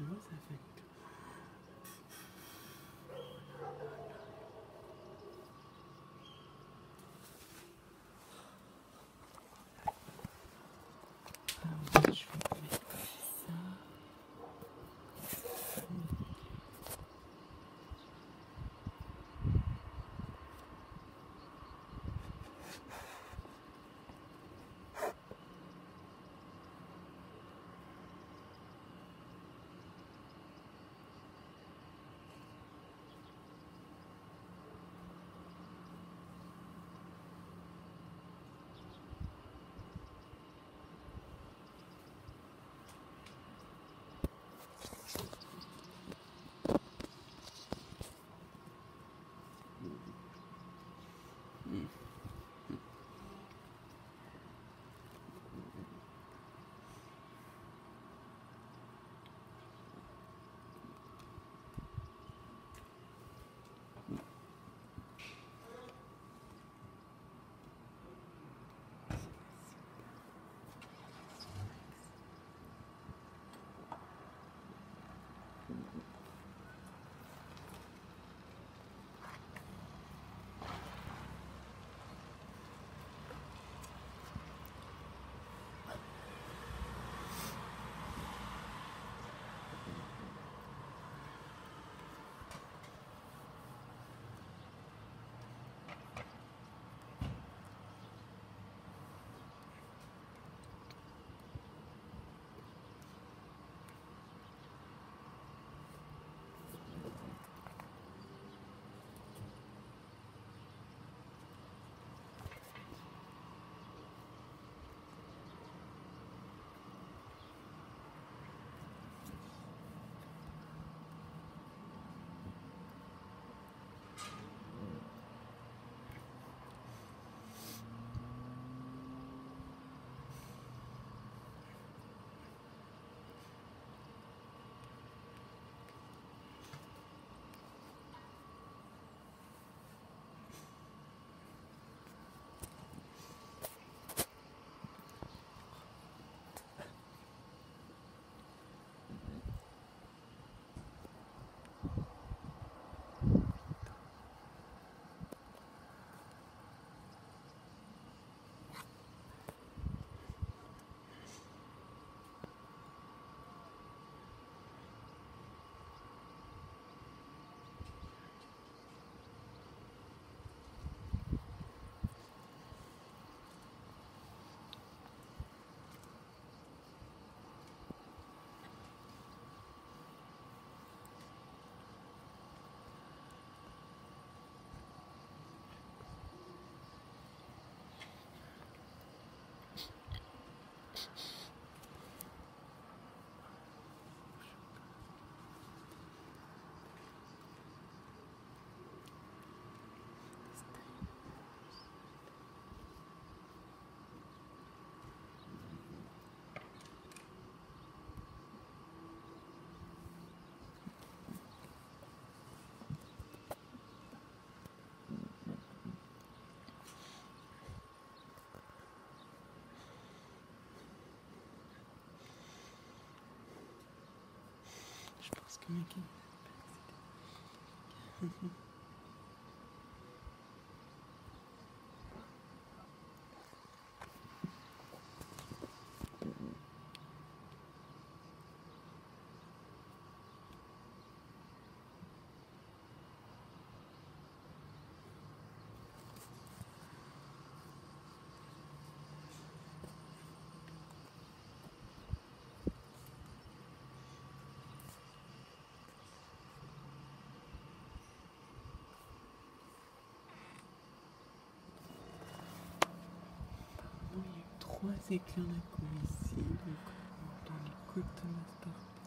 Comment ça fait Ah Jesus. Je il y a eu trois éclairs d'un coup ici, donc dans les côtes de Masparta.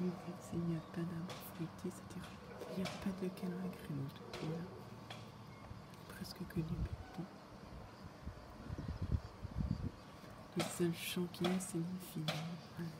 Mais ici, il n'y a pas d'arbre fruitier, c'est-à-dire il n'y a pas de canard agrément. Donc voilà, presque que du béton. Le seul champ qu'il y a, c'est l'infini. Voilà,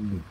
Mm.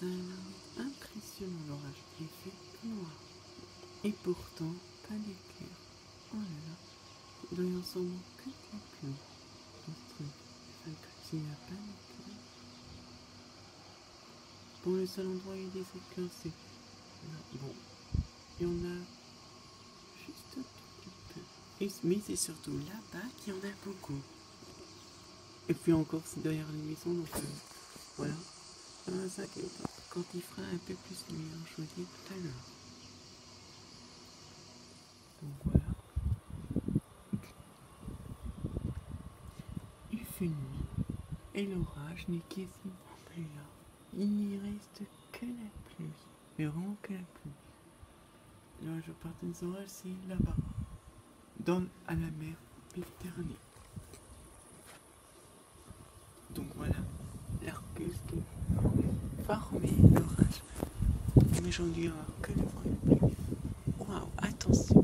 C'est impressionnant l'orage qui fait noir. Et pourtant, pas d'éclair. Oh là là, il y en que la ce truc. Enfin, que s'il n'y a pas. Bon, le seul endroit où il y a des éclairs, c'est. Bon, il y en a juste un tout petit peu. Mais c'est surtout là-bas qu'il y en a beaucoup. Et puis encore, c'est derrière les maisons, donc euh, voilà. Quand il fera un peu plus de lumière, je vous dis tout à l'heure. Donc voilà. Il fait nuit et l'orage n'est quasiment plus là. Il n'y reste que la pluie. Mais vraiment que la pluie. Là, je parle des orages, c'est là-bas. Dans, à la mer Méditerranée. Donc voilà, l'arcus qui formé l'orage. Mais j'en dirai que et la pluie. Waouh, attention,